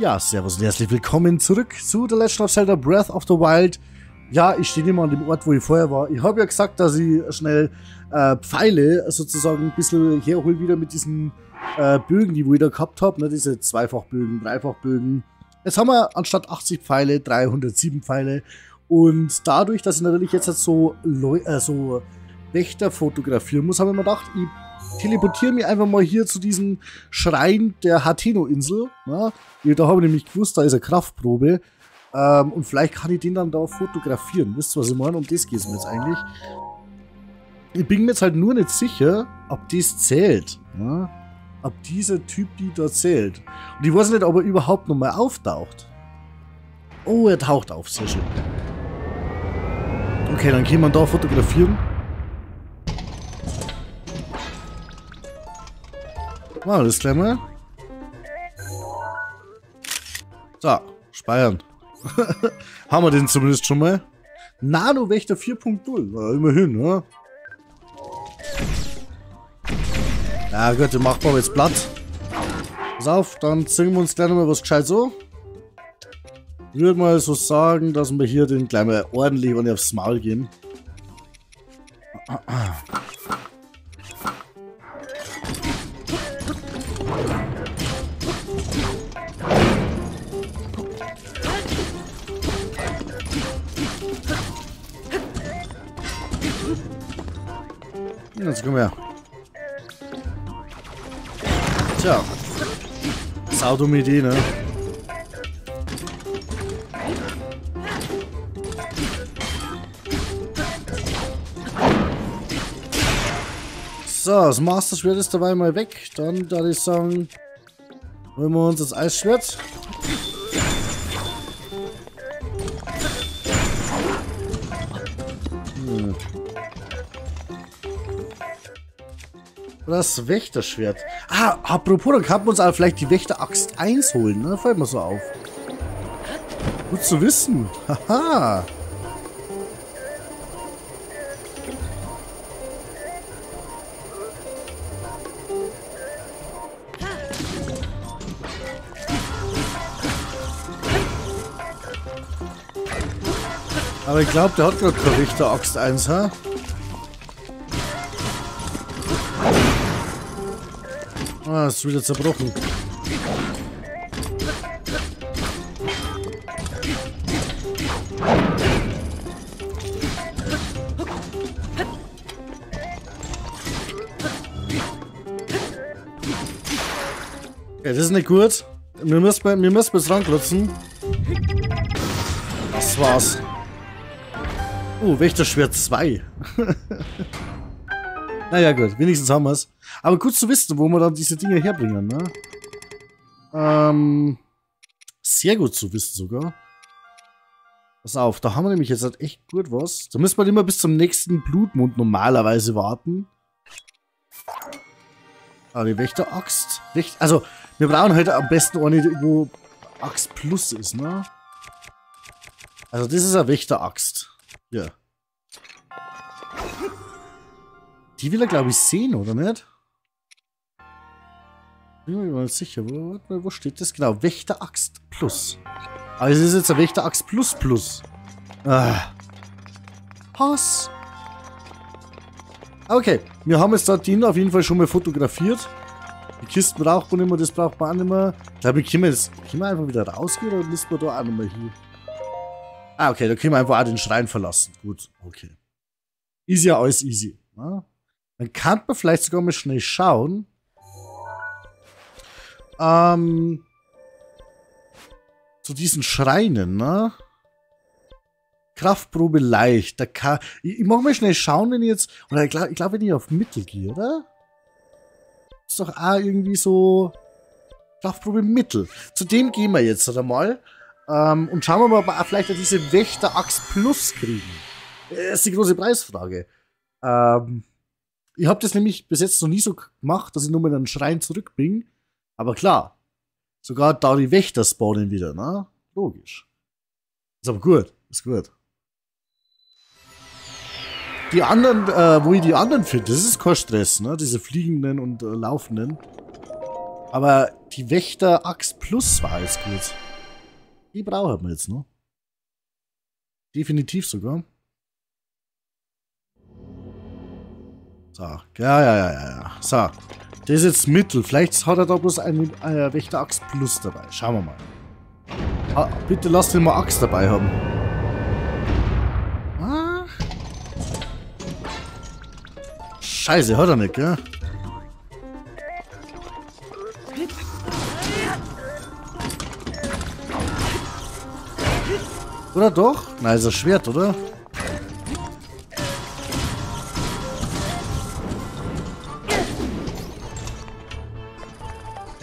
Ja, servus und herzlich willkommen zurück zu The Legend of Zelda Breath of the Wild. Ja, ich stehe immer an dem Ort, wo ich vorher war. Ich habe ja gesagt, dass ich schnell äh, Pfeile sozusagen ein bisschen herhole wieder mit diesen äh, Bögen, die ich wieder gehabt habe. Ne, diese Zweifachbögen, Dreifachbögen. Jetzt haben wir anstatt 80 Pfeile 307 Pfeile. Und dadurch, dass ich natürlich jetzt so, äh, so Wächter fotografieren muss, habe ich mir gedacht, ich teleportiere mich einfach mal hier zu diesem Schrein der Hateno-Insel. Ja, da habe ich nämlich gewusst, da ist eine Kraftprobe. Ähm, und vielleicht kann ich den dann da fotografieren. Wisst ihr, was ich meine? Um das geht es mir jetzt eigentlich. Ich bin mir jetzt halt nur nicht sicher, ob das zählt. Ja? Ob dieser Typ die da zählt. Und ich weiß nicht, ob er überhaupt nochmal auftaucht. Oh, er taucht auf. Sehr schön. Okay, dann können wir da fotografieren. Wow, das gleich mal. So, speichern. Haben wir den zumindest schon mal. Nano-Wächter 4.0. Ja, immerhin, ne? Ja gut, den machen wir jetzt platt. Pass auf, dann singen wir uns gleich nochmal was gescheit so. Ich würde mal so sagen, dass wir hier den gleich mal ordentlich und aufs Maul gehen. Jetzt komm her. Tja. Saudumme Idee, ne? So, das Master Schwert ist dabei mal weg. Dann, da ich sagen, holen wir uns das Eisschwert. Das Wächterschwert. Ah, apropos, dann kann man uns aber vielleicht die Wächteraxt 1 holen, ne? Fällt mir so auf. Gut zu wissen. Haha. Aber ich glaube, der hat gerade keine Wächteraxt 1, ha? Ah, ist wieder zerbrochen. Ja, das ist nicht gut. Wir müssen, wir müssen bis ranklotzen. Das war's. Oh, Wächterschwert 2. naja gut, wenigstens haben wir's. Aber gut zu wissen, wo wir dann diese Dinge herbringen, ne? Ähm, sehr gut zu wissen sogar. Pass auf, da haben wir nämlich jetzt halt echt gut was. Da müssen wir immer bis zum nächsten Blutmond normalerweise warten. Ah, die Wächteraxt. Wächt also, wir brauchen halt am besten eine, wo Axt Plus ist, ne? Also, das ist eine Wächteraxt. Ja. Die will er, glaube ich, sehen, oder nicht? Bin mir mal sicher. Wo, steht das genau? Wächteraxt Plus. Also ist jetzt ein Wächteraxt Plus Plus. Ah. Pass. Okay, wir haben jetzt da den auf jeden Fall schon mal fotografiert. Die Kisten braucht man nicht mehr, das braucht man auch nicht mehr. Ich glaube, können wir, das, können wir einfach wieder rausgehen oder müssen wir da auch nochmal hier? Ah, okay, da können wir einfach auch den Schrein verlassen. Gut, okay. Ist ja alles easy. Ja? Dann kann man vielleicht sogar mal schnell schauen, ähm, zu diesen Schreinen, ne? Kraftprobe leicht. Da kann, ich, ich mach mal schnell schauen, wenn ich jetzt. Oder ich glaube, glaub, wenn ich auf Mittel gehe, oder? Ist doch auch irgendwie so. Kraftprobe Mittel. Zu dem gehen wir jetzt einmal. Ähm, und schauen wir mal, ob wir vielleicht diese Wächter-Axt Plus kriegen. Das ist die große Preisfrage. Ähm, ich habe das nämlich bis jetzt noch nie so gemacht, dass ich nur mit einem Schrein zurück bin. Aber klar, sogar da die Wächter spawnen wieder, ne? Logisch. Ist aber gut, ist gut. Die anderen, äh, wo ich die anderen finde, das ist kein Stress, ne? Diese fliegenden und äh, laufenden. Aber Die Wächter Axt Plus war jetzt gut. Die brauchen wir jetzt noch. Definitiv sogar. So, ja, ja, ja, ja, ja. So, das ist jetzt Mittel. Vielleicht hat er da bloß eine äh, Wächter Axt Plus dabei. Schauen wir mal. Ah, bitte lass den mal Axt dabei haben. Ah. Scheiße, hat er nicht, gell? Oder doch? Nein, ist das Schwert, oder?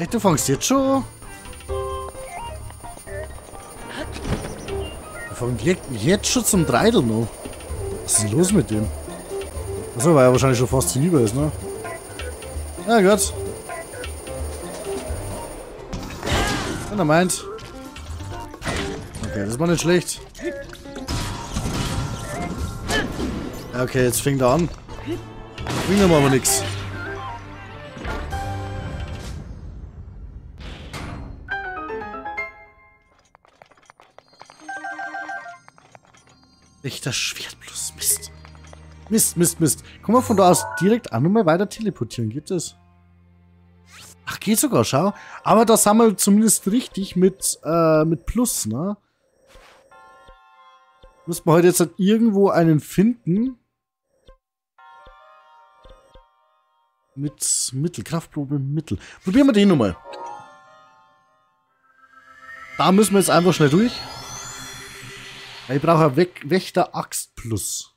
Echt, du fängst jetzt schon? Wir fangen jetzt schon zum Dreidel noch. Was ist denn los mit dem? Achso, weil er wahrscheinlich schon fast hinüber ist, ne? Ja, gut. Wenn er meint. Okay, das war nicht schlecht. Okay, jetzt fängt er an. Bringt ihm aber nichts. Richter Schwert plus Mist. Mist, Mist, Mist. Kann man von da aus direkt auch nochmal weiter teleportieren? Gibt es? Ach, geht sogar, schau. Aber da sind wir zumindest richtig mit, äh, mit Plus, ne? Müssen wir heute jetzt halt irgendwo einen finden. Mit Mittel, Kraftprobe Mittel. Probieren wir den nochmal. Da müssen wir jetzt einfach schnell durch. Ich brauche eine Wächter Axt Plus.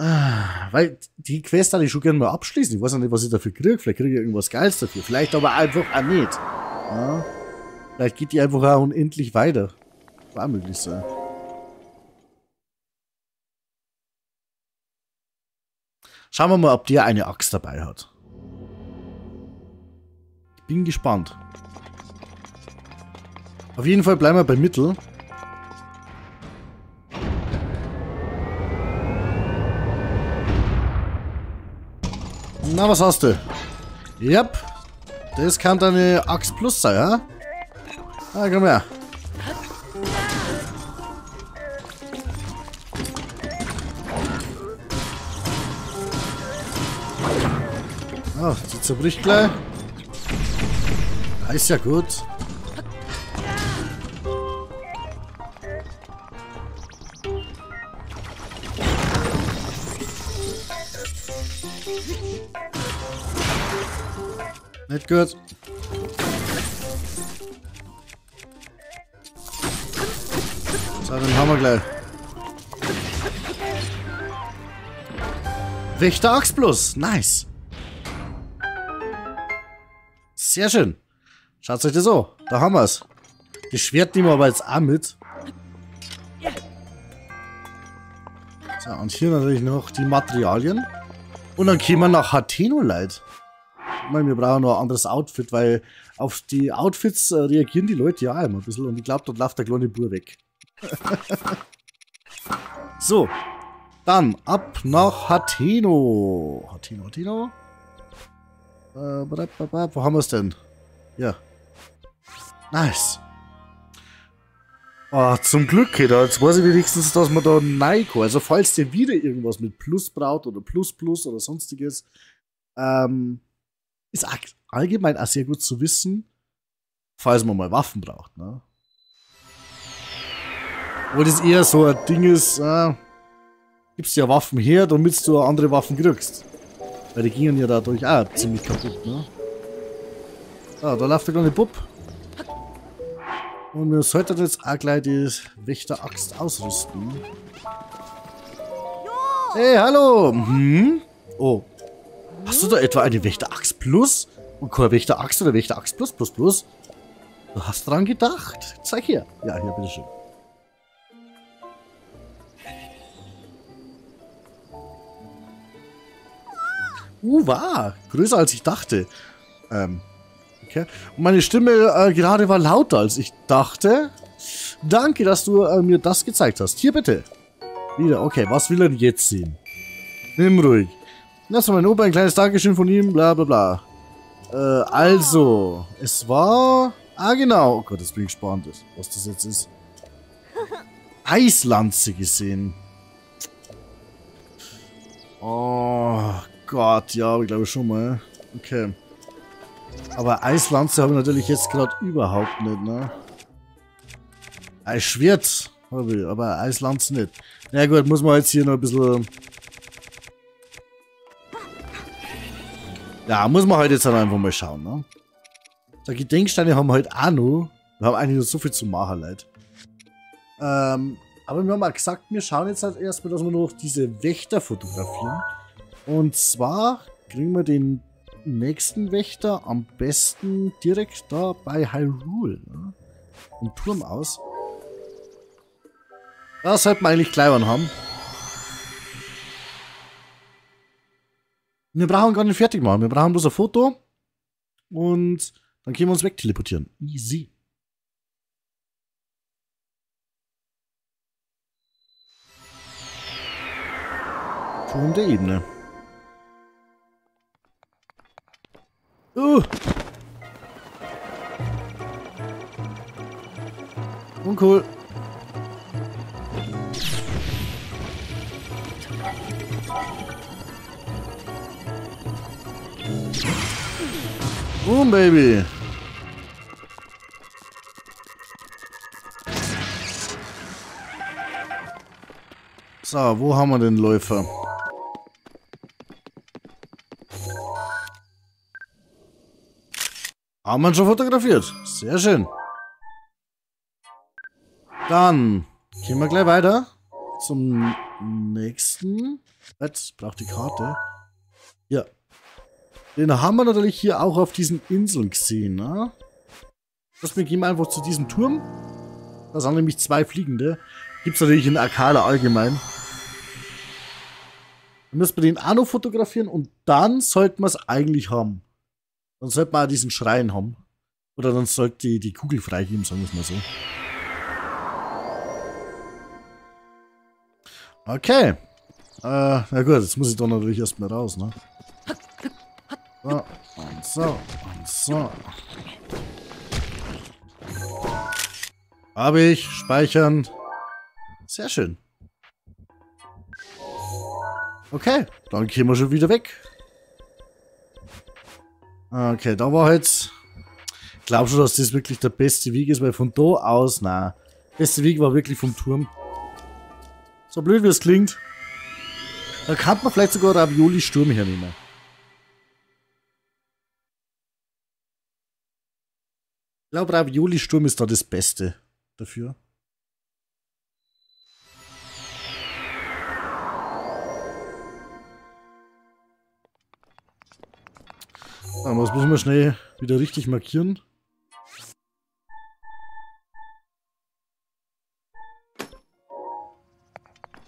Ah, weil die Quest hatte ich schon gerne mal abschließen. Ich weiß noch nicht, was ich dafür kriege. Vielleicht kriege ich irgendwas Geiles dafür. Vielleicht aber einfach auch nicht. Ja. Vielleicht geht die einfach auch unendlich weiter. War möglich sein. Schauen wir mal, ob der eine Axt dabei hat. Ich bin gespannt. Auf jeden Fall bleiben wir bei Mittel. Na, was hast du? Yep. Das kann deine Axt Plus sein, ja? Ah, komm her. Oh, die zerbricht gleich. Ja, ist ja gut. Gut. So, dann haben wir gleich. Wächter Axt plus. Nice. Sehr schön. Schaut euch das an. Da haben wir es. Das Schwert nehmen wir aber jetzt auch mit. So, und hier natürlich noch die Materialien. Und dann gehen wir nach Hateno, Leute. Meine, wir brauchen noch ein anderes Outfit, weil auf die Outfits äh, reagieren die Leute ja immer ein bisschen. Und ich glaube, dort läuft der kleine Bur weg. so. Dann ab nach Hateno. Hateno, Hateno. Äh, wo haben wir es denn? Ja. Nice. Oh, zum Glück, Kinder. Jetzt weiß ich wenigstens, dass man da Neiko, also falls der wieder irgendwas mit Plus braut oder Plus Plus oder sonstiges, ähm, ist allgemein auch sehr gut zu wissen, falls man mal Waffen braucht, ne? Wo das eher so ein Ding ist, äh, gibst ja Waffen her, damit du andere Waffen kriegst. Weil die gingen ja dadurch auch ziemlich kaputt, ne? So, da läuft der kleine Bub. Und wir sollten jetzt auch gleich die Wächter-Axt ausrüsten. Hey, hallo! Hm? Oh. Hast du da etwa eine Wächter-Axt Plus? Und keine Wächter-Axt oder Wächter-Axt Plus Plus Plus? Du hast dran gedacht. Zeig her. Ja, hier, bitteschön. Uh, war. Größer als ich dachte. Ähm, okay. Und meine Stimme äh, gerade war lauter als ich dachte. Danke, dass du äh, mir das gezeigt hast. Hier bitte. Wieder, okay, was will er jetzt sehen? Nimm ruhig. Lass mal mein Opa ein kleines Dankeschön von ihm, bla bla bla. Äh, also, es war... Ah, genau. Oh Gott, jetzt bin ich gespannt, was das jetzt ist. Eislanze gesehen. Oh Gott, ja, ich glaube schon mal. Okay. Aber Eislanze habe ich natürlich jetzt gerade überhaupt nicht, ne? Eisschwert habe ich, aber Eislanze nicht. Na ja, gut, muss man jetzt hier noch ein bisschen... Ja, muss man halt jetzt halt einfach mal schauen, ne? So, Gedenksteine haben wir halt auch noch. Wir haben eigentlich noch so viel zu machen, Leute. Ähm, aber wir haben auch gesagt, wir schauen jetzt halt erstmal, dass wir noch diese Wächter fotografieren. Und zwar kriegen wir den nächsten Wächter am besten direkt da bei Hyrule. Ne? Im Turm aus. Das sollten wir eigentlich gleich haben. Wir brauchen gar nicht fertig machen. Wir brauchen bloß ein Foto. Und dann können wir uns wegteleportieren. Easy. Turm der Ebene. Uh. Uncool. Boom, Baby. So, wo haben wir den Läufer? Haben wir schon fotografiert. Sehr schön. Dann gehen wir gleich weiter zum nächsten. Jetzt braucht die Karte. Ja. Den haben wir natürlich hier auch auf diesen Inseln gesehen, ne? Wir gehen einfach zu diesem Turm. Da sind nämlich zwei Fliegende. Gibt es natürlich in Akala allgemein. Dann müssen wir den auch noch fotografieren und dann sollten wir es eigentlich haben. Dann sollte man auch diesen Schrein haben. Oder dann sollte die, die Kugel freigeben, sagen wir es mal so. Okay. Äh, na gut, jetzt muss ich doch natürlich erstmal raus, ne? So, und so, und so. Habe ich. Speichern. Sehr schön. Okay, dann gehen wir schon wieder weg. Okay, da war jetzt... Ich glaube schon, dass das wirklich der beste Weg ist, weil von da aus, na, beste Weg war wirklich vom Turm. So blöd wie es klingt. Da kann man vielleicht sogar Ravioli Sturm hernehmen. Ich glaube, Ravioli Sturm ist da das Beste dafür. Aber das müssen wir schnell wieder richtig markieren.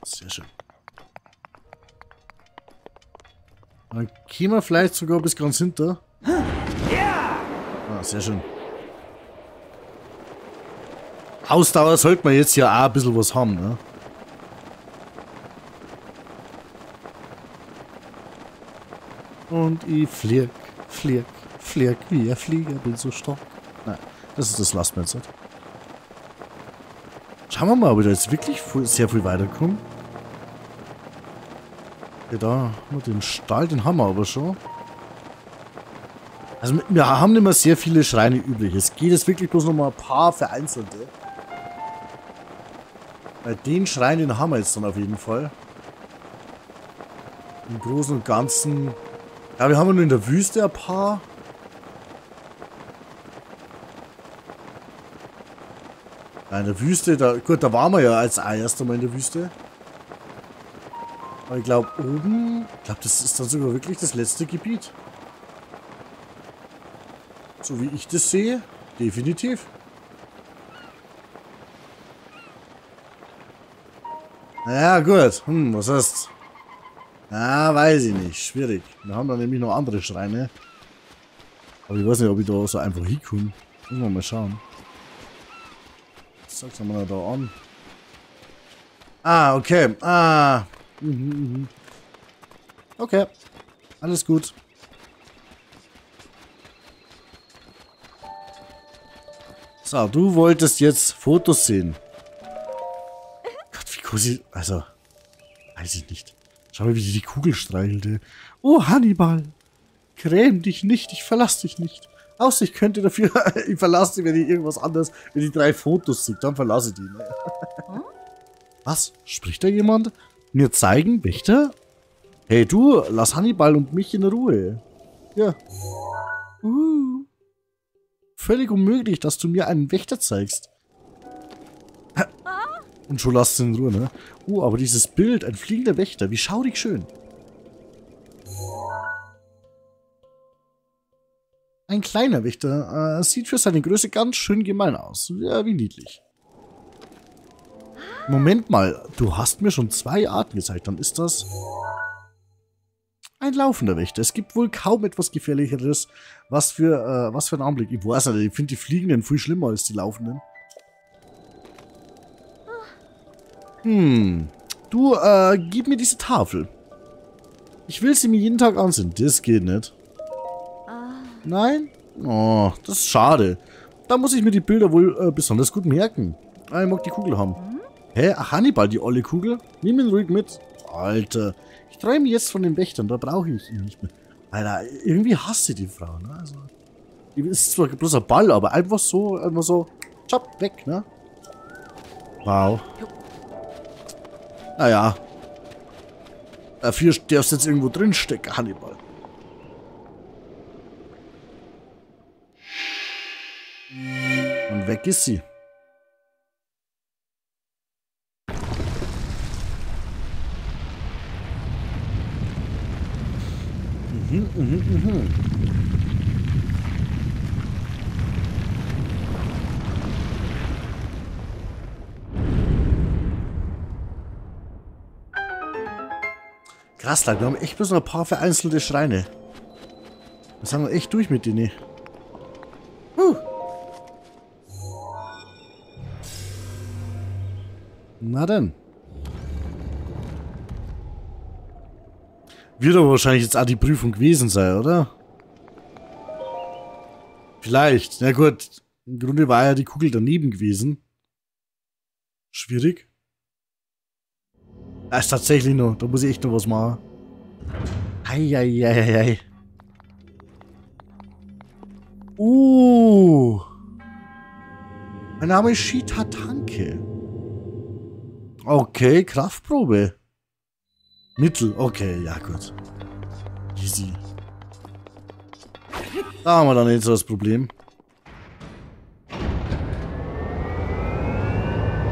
Sehr schön. Dann gehen wir vielleicht sogar bis ganz hinter. Ah, sehr schön. Ausdauer sollte man jetzt ja auch ein bisschen was haben, ne? Und ich flieg. Flieg, flieg, wie ein Flieger, bin so stark. Nein, das ist das lassen wir. Schauen wir mal, ob wir da jetzt wirklich sehr viel weiterkommen. Ja, da mit dem Stall, den haben wir aber schon. Also wir haben nicht mehr sehr viele Schreine übrig. Es geht jetzt wirklich bloß noch mal ein paar vereinzelte. Bei den Schreinen haben wir jetzt dann auf jeden Fall. Im Großen und Ganzen ja, wir haben nur in der Wüste ein paar. Ja, in der Wüste, da, gut, da waren wir ja als erster Mal in der Wüste. Aber ich glaube, oben, ich glaube, das ist dann sogar wirklich das letzte Gebiet. So wie ich das sehe, definitiv. Ja, gut. Hm, was heißt? Ja, weiß ich nicht. Schwierig. Wir haben da nämlich noch andere Schreine. Aber ich weiß nicht, ob ich da so einfach hinkomme. Müssen wir mal schauen. Was sagt man da an? Ah, okay. Ah. Mhm, mhm, mhm. Okay. Alles gut. So, du wolltest jetzt Fotos sehen. Cool Also, weiß ich nicht. Schau mal, wie die die Kugel streichelte. Oh, Hannibal. Gräm dich nicht, ich verlasse dich nicht. Außer ich könnte dafür, ich verlasse dich, wenn ich irgendwas anderes, wenn ich drei Fotos sehe, dann verlasse ich die. Ne? Hm? Was? Spricht da jemand? Mir zeigen, Wächter? Hey du, lass Hannibal und mich in Ruhe. Ja. Uh. Völlig unmöglich, dass du mir einen Wächter zeigst. Und schon lasst ihn in Ruhe, ne? Uh, aber dieses Bild, ein fliegender Wächter, wie schaurig schön. Ein kleiner Wächter. Äh, sieht für seine Größe ganz schön gemein aus. Ja, wie niedlich. Moment mal, du hast mir schon zwei Arten gezeigt. Dann ist das ein laufender Wächter. Es gibt wohl kaum etwas gefährlicheres. Was für, äh, was für ein Anblick. Ich weiß nicht, ich finde die Fliegenden viel schlimmer als die Laufenden. Hm. Du, äh, gib mir diese Tafel. Ich will sie mir jeden Tag ansehen. Das geht nicht. Nein? Oh, das ist schade. Da muss ich mir die Bilder wohl äh, besonders gut merken. Ah, ich mag die Kugel haben. Hä? Ach, Hannibal, die olle Kugel? Nimm ihn ruhig mit. Alter. Ich träume jetzt von den Wächtern, da brauche ich ihn nicht mehr. Alter, irgendwie hasse die Frau, ne? Also, die ist zwar bloß ein Ball, aber einfach so, einfach so, chop, weg, ne? Wow. Naja. Dafür darfst du jetzt irgendwo drinstecken, Hannibal. Und weg ist sie. Mhm, mhm, mhm. Krass, wir haben echt bloß noch ein paar vereinzelte Schreine. Wir sind echt durch mit denen. Huh. Na denn. Wird aber wahrscheinlich jetzt auch die Prüfung gewesen sein, oder? Vielleicht. Na gut. Im Grunde war ja die Kugel daneben gewesen. Schwierig. Das ist tatsächlich noch. Da muss ich echt noch was machen. Eieieiei. Uh. Mein Name ist Shita Tanke. Okay, Kraftprobe. Mittel, okay, ja gut. Easy. Da haben wir dann jetzt so das Problem.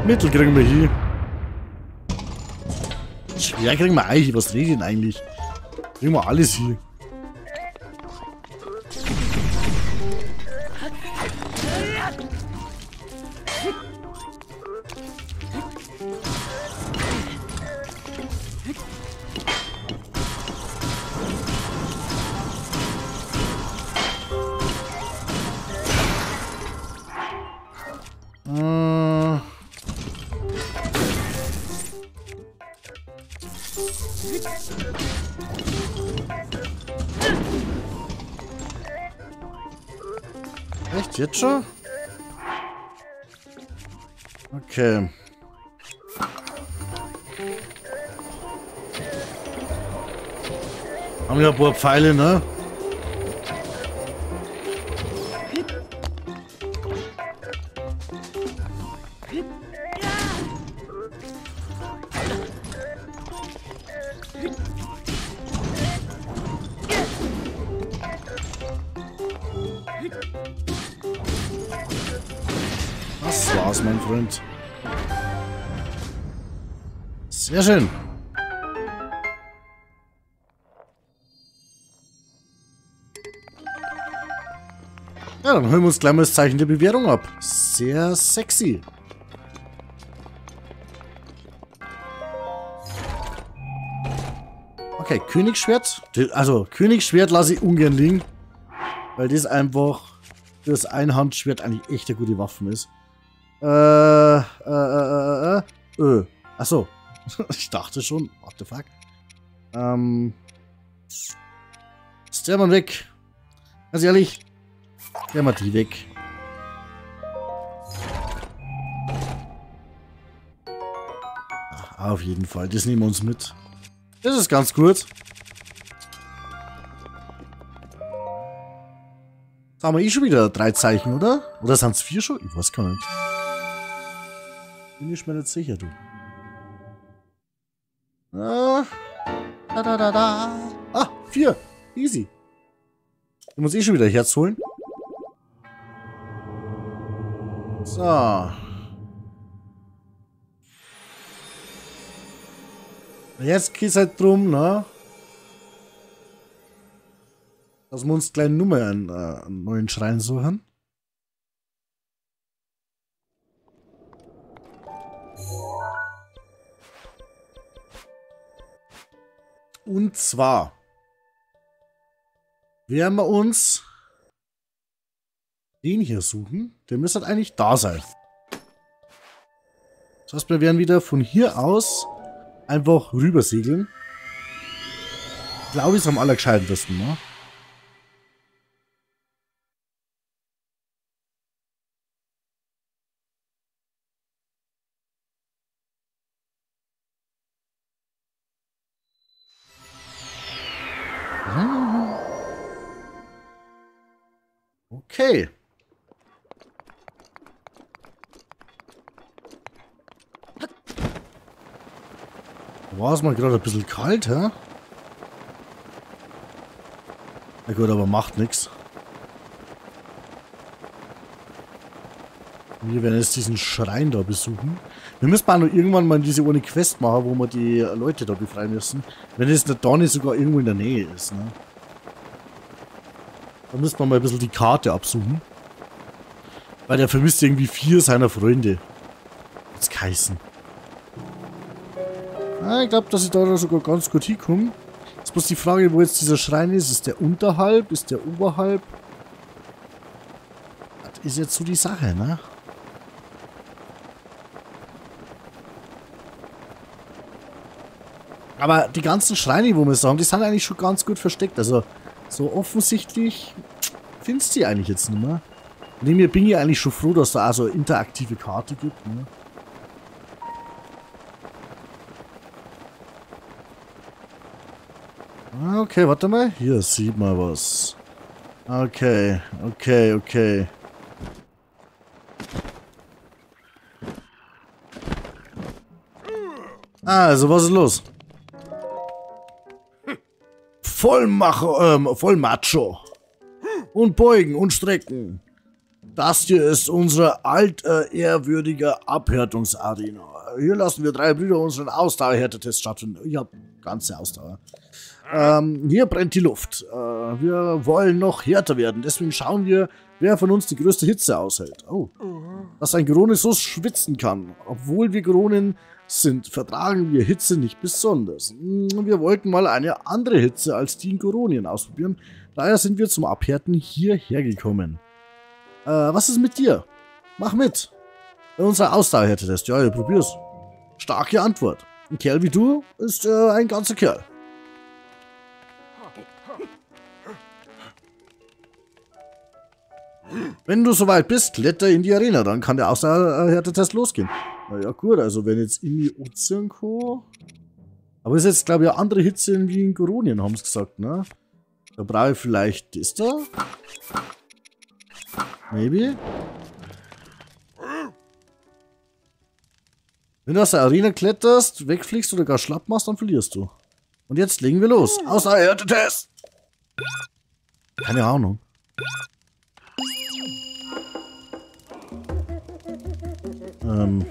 Mittel kriegen wir hier. Schwer kriegen wir eigentlich. Was dreht denn eigentlich? Kriegen wir alles hier. Schon? Okay. Haben wir ein paar Pfeile, ne? Das war's, mein Freund. Sehr schön. Ja, dann holen wir uns gleich mal das Zeichen der Bewährung ab. Sehr sexy. Okay, Königsschwert. Also, Königsschwert lasse ich ungern liegen. Weil das einfach das Einhandschwert eigentlich echt eine gute Waffe ist. Äh, äh, äh, äh, äh. äh. äh Achso. ich dachte schon. What the fuck? Ähm. Sterben weg. Ganz ehrlich. Sterben wir die weg. Ach, auf jeden Fall. Das nehmen wir uns mit. Das ist ganz gut. Da haben wir eh schon wieder drei Zeichen, oder? Oder sind es vier schon? Ich weiß gar nicht. Bin ich mir nicht sicher, du. Ah, da, da, da, da. Ah, vier. Easy. Ich muss eh schon wieder Herz holen. So. Jetzt geht es halt drum, ne? Dass wir uns gleich Nummer einen, äh, einen neuen Schrein suchen. Und zwar werden wir uns den hier suchen. Der müsste halt eigentlich da sein. Das heißt, wir werden wieder von hier aus einfach rüber segeln. Ich glaube, ich ist am allergescheitesten, ne? Okay. War es mal gerade ein bisschen kalt, hä? Na gut, aber macht nichts. Wir werden jetzt diesen Schrein da besuchen. Wir müssen mal noch irgendwann mal diese ohne Quest machen, wo wir die Leute da befreien müssen. Wenn es da nicht sogar irgendwo in der Nähe ist, ne? Da müssen wir mal ein bisschen die Karte absuchen. Weil der vermisst irgendwie vier seiner Freunde. Jetzt geheißen. Ah, ich glaube, dass ich da sogar ganz gut hinkomme. Jetzt muss die Frage, wo jetzt dieser Schrein ist. Ist der unterhalb? Ist der oberhalb? Das ist jetzt so die Sache, ne? Aber die ganzen Schreine, wo wir sagen, die sind eigentlich schon ganz gut versteckt. Also, so offensichtlich findest du die eigentlich jetzt nicht mehr. Neben mir bin ich eigentlich schon froh, dass da auch so eine interaktive Karte gibt, ne? Okay, warte mal. Hier sieht man was. Okay, okay, okay. Also, was ist los? Vollmacher, ähm, Vollmacho. Und beugen und strecken. Das hier ist unsere altehrwürdige Abhärtungsarena. Hier lassen wir drei Brüder unseren Ausdauerhärtetest stattfinden. Ich hab ganze Ausdauer. Ähm, hier brennt die Luft. Äh, wir wollen noch härter werden. Deswegen schauen wir, wer von uns die größte Hitze aushält. Oh. Dass ein Gorone so schwitzen kann. Obwohl wir Goronen sind, vertragen wir Hitze nicht besonders. Hm, wir wollten mal eine andere Hitze als die in Goronien ausprobieren. Daher sind wir zum Abhärten hierher gekommen. Äh, was ist mit dir? Mach mit. Bei unserer Ausdauerhärtetest. Ja, ich probier's. Starke Antwort. Ein Kerl wie du ist äh, ein ganzer Kerl. Wenn du soweit bist, kletter in die Arena, dann kann der Ausdauerhärtetest losgehen. Na ja, gut, also wenn jetzt in die Ozean kommen. Aber ist jetzt, glaube ich, eine andere Hitze wie in Goronien, haben sie gesagt, ne? Da brauche ich vielleicht das da. Maybe. Wenn du aus der Arena kletterst, wegfliegst oder gar schlapp machst, dann verlierst du. Und jetzt legen wir los. Ausdauerhärtetest! Keine Ahnung. Ähm.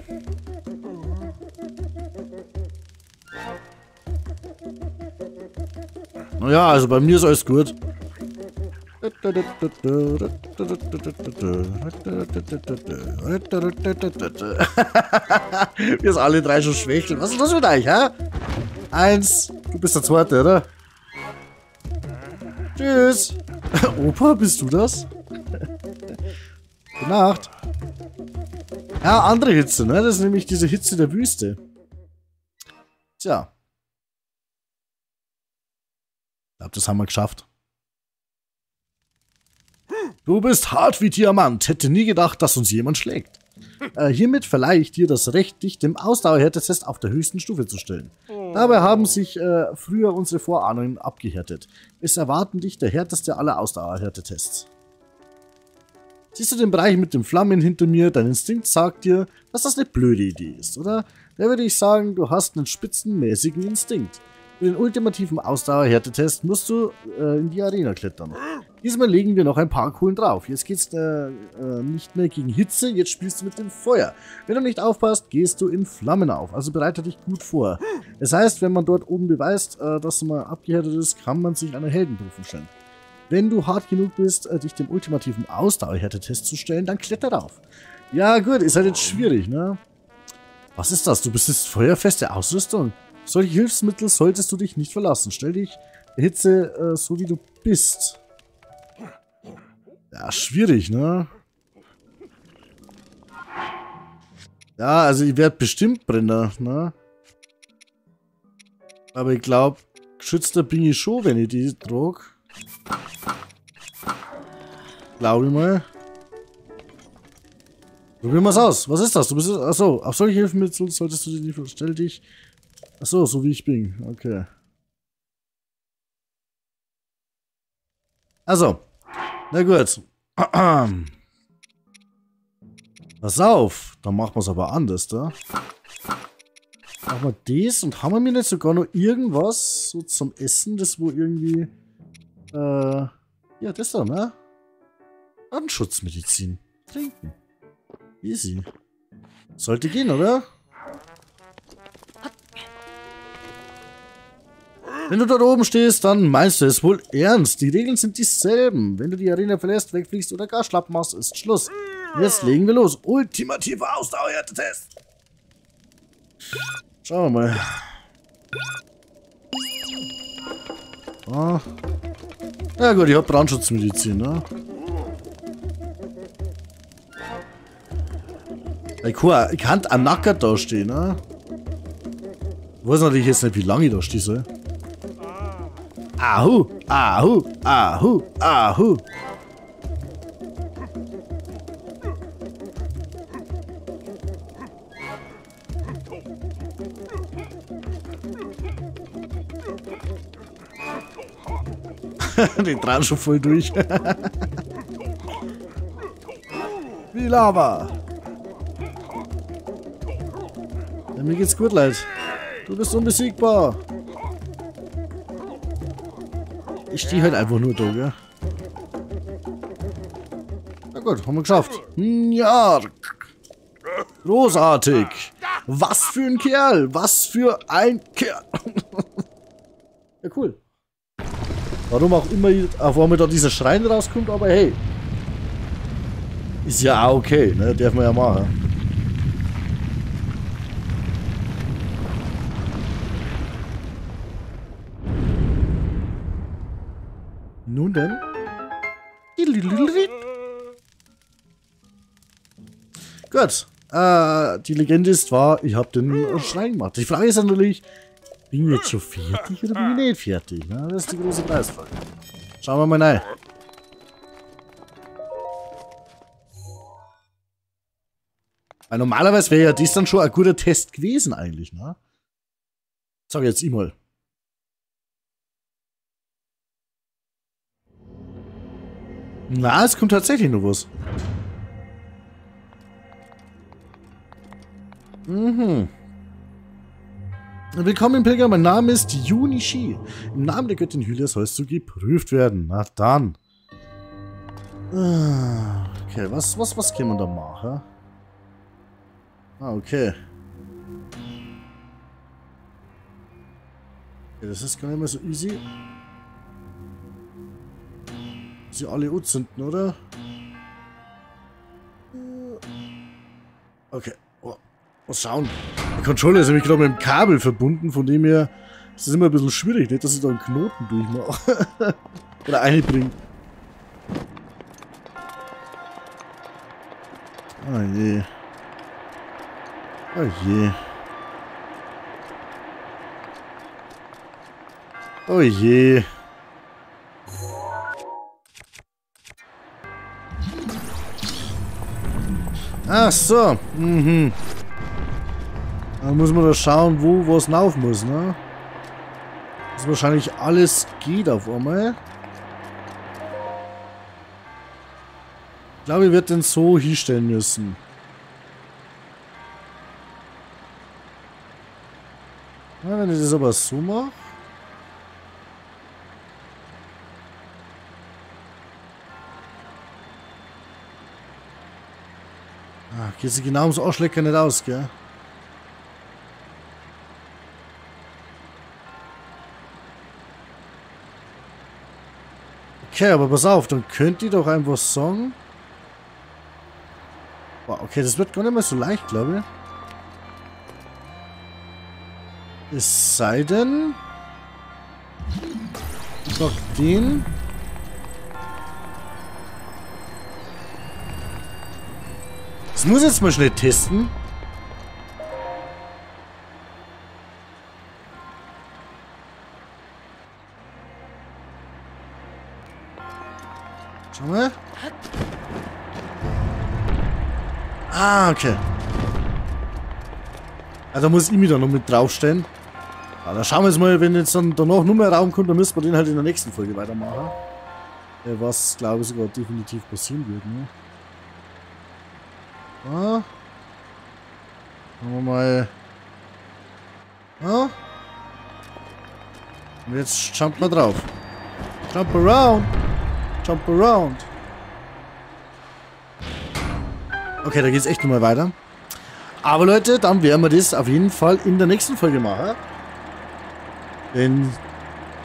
Naja, also bei mir ist alles gut. Wir sind alle drei schon schwächeln. Was ist das mit euch, hä? Eins. Du bist der Zweite, oder? Tschüss. Opa, bist du das? Gute Nacht. Ja, andere Hitze, ne? Das ist nämlich diese Hitze der Wüste. Tja. Ich glaube, das haben wir geschafft. Du bist hart wie Diamant. Hätte nie gedacht, dass uns jemand schlägt. Äh, hiermit verleihe ich dir das Recht, dich dem Ausdauerhärtetest auf der höchsten Stufe zu stellen. Dabei haben sich äh, früher unsere Vorahnungen abgehärtet. Es erwarten dich der härteste aller Ausdauerhärtetests. Siehst du den Bereich mit den Flammen hinter mir? Dein Instinkt sagt dir, dass das eine blöde Idee ist, oder? Da würde ich sagen, du hast einen spitzenmäßigen Instinkt. Für den ultimativen Ausdauerhärtetest musst du äh, in die Arena klettern. Diesmal legen wir noch ein paar Kohlen drauf. Jetzt geht's äh, äh, nicht mehr gegen Hitze, jetzt spielst du mit dem Feuer. Wenn du nicht aufpasst, gehst du in Flammen auf. Also bereite dich gut vor. Das heißt, wenn man dort oben beweist, äh, dass man abgehärtet ist, kann man sich einer Heldenprüfung stellen. Wenn du hart genug bist, äh, dich dem ultimativen Ausdauerhärtetest zu stellen, dann kletter drauf. Ja gut, ist halt jetzt schwierig, ne? Was ist das? Du bist jetzt feuerfeste Ausrüstung? Solche Hilfsmittel solltest du dich nicht verlassen. Stell dich der Hitze äh, so wie du bist. Ja, schwierig, ne? Ja, also ich werde bestimmt Brenner, ne? Aber ich glaube, geschützter bin ich schon, wenn ich die trage. Glaube ich mal. Probieren wir es aus. Was ist das? Du bist. Achso, auf solche Hilfsmittel solltest du dich nicht. Stell dich Achso, so wie ich bin. Okay. Also. Na gut. Pass auf. Dann machen wir es aber anders, da. Machen wir das und haben wir mir nicht sogar noch irgendwas so zum Essen, das wo irgendwie. Äh. Ja, das da, ne? Anschutzmedizin. Trinken. Easy. Sollte gehen, oder? Wenn du dort oben stehst, dann meinst du es wohl ernst. Die Regeln sind dieselben. Wenn du die Arena verlässt, wegfliegst oder gar schlapp machst, ist Schluss. Jetzt legen wir los. Ultimativer Ausdauertest. Schauen wir mal. Ah. Ja gut, ich hab Brandschutzmedizin, ne? Ich kann, ich kann am Nacker da stehen, ne? Ich weiß natürlich jetzt nicht, wie lange ich da stehe soll. Ahu, ahu, ahu, ahu. Die dran schon voll durch. Wie Lava. Ja, mir geht's gut, Leute. Du bist unbesiegbar. Ich stehe halt einfach nur da, gell? Na gut, haben wir geschafft. Ja. Großartig. Was für ein Kerl. Was für ein Kerl. ja, cool. Warum auch immer, auf einmal da dieser Schrein rauskommt, aber hey. Ist ja auch okay, ne? Darf man ja machen. Nun denn? Gut. Äh, die Legende ist wahr, ich habe den Schrein gemacht. Die Frage ist natürlich, bin ich jetzt schon fertig oder bin ich nicht fertig? Na, das ist die große Preisfrage. Schauen wir mal rein. Weil normalerweise wäre ja das dann schon ein guter Test gewesen eigentlich, ne? Sag jetzt ich Na, es kommt tatsächlich noch was. Mhm. Willkommen, Pilger. Mein Name ist Yunishi. Im Namen der Göttin Hylia sollst du geprüft werden. Na dann. Ah, okay, was, was, was kann man da machen? Ah, okay. okay. Das ist gar nicht mehr so easy sie alle anzünden, oder? Okay. Oh. Mal schauen. Der Controller ist nämlich gerade mit dem Kabel verbunden, von dem her ist es immer ein bisschen schwierig, nicht, dass ich da einen Knoten durchmache. oder einbringe. Oh je. Oh je. Oh je. Ach so. Mhm. Dann muss man da schauen, wo was rauf muss, ne? Das wahrscheinlich alles geht auf einmal. Ich glaube, ich werde den so hinstellen müssen. Ja, wenn ich das aber so mache. Geht sich genau ums Arschlecker nicht aus, gell? Okay, aber pass auf, dann könnt ihr doch einfach sagen. Boah, okay, das wird gar nicht mehr so leicht, glaube ich. Es sei denn... Ich sag den... Das muss jetzt mal schnell testen. Schau mal. Ah, okay. Also muss ich mich da noch mit draufstellen. Ja, dann schauen wir jetzt mal, wenn jetzt dann danach nur mehr Raum kommt, dann müssen wir den halt in der nächsten Folge weitermachen. was, glaube ich, sogar definitiv passieren wird, ne? Ah. Machen wir mal... Ah. Und jetzt jump mal drauf. Jump around. Jump around. Okay, da geht es echt nochmal weiter. Aber Leute, dann werden wir das auf jeden Fall in der nächsten Folge machen. Wenn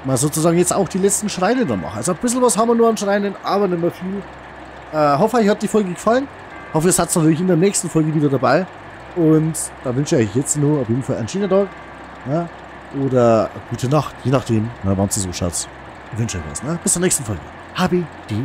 wir sozusagen jetzt auch die letzten Schreine noch machen. Also ein bisschen was haben wir nur an Schreinen, aber nicht mehr viel. Äh, hoffe, euch hat die Folge gefallen. Hoffe, ihr seid natürlich in der nächsten Folge wieder dabei. Und da wünsche ich euch jetzt nur auf jeden Fall einen schönen Tag. Ja, oder gute Nacht, je nachdem, wann es so schaut. Ich wünsche euch was. Ne? Bis zur nächsten Folge. Happy die